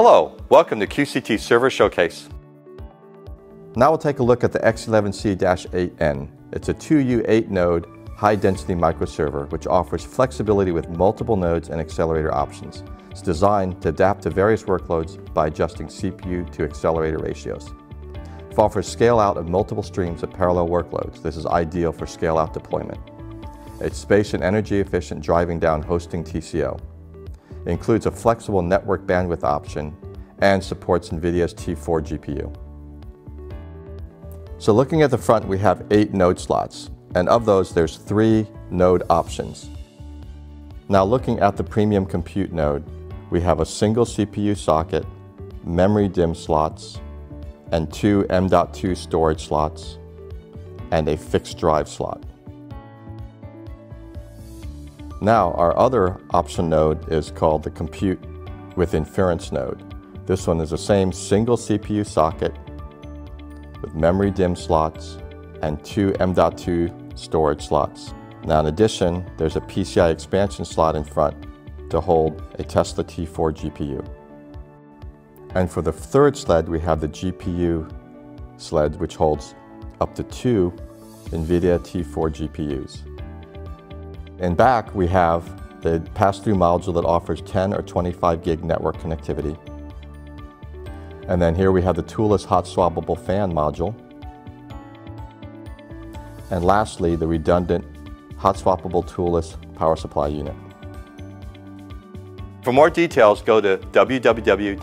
Hello, welcome to QCT Server Showcase. Now we'll take a look at the X11C-8N. It's a 2U8 node high-density microserver which offers flexibility with multiple nodes and accelerator options. It's designed to adapt to various workloads by adjusting CPU to accelerator ratios. It offers scale-out of multiple streams of parallel workloads. This is ideal for scale-out deployment. It's space and energy efficient driving down hosting TCO. Includes a flexible network bandwidth option and supports NVIDIA's T4 GPU. So looking at the front, we have eight node slots, and of those, there's three node options. Now looking at the premium compute node, we have a single CPU socket, memory DIMM slots, and two M.2 storage slots, and a fixed drive slot. Now, our other option node is called the Compute with Inference node. This one is the same single CPU socket with memory DIMM slots and two M.2 storage slots. Now, in addition, there's a PCI expansion slot in front to hold a Tesla T4 GPU. And for the third sled, we have the GPU sled, which holds up to two NVIDIA T4 GPUs. In back, we have the pass-through module that offers 10 or 25 gig network connectivity. And then here we have the toolless hot swappable fan module. And lastly, the redundant hot swappable toolless power supply unit. For more details, go to www.qct.io.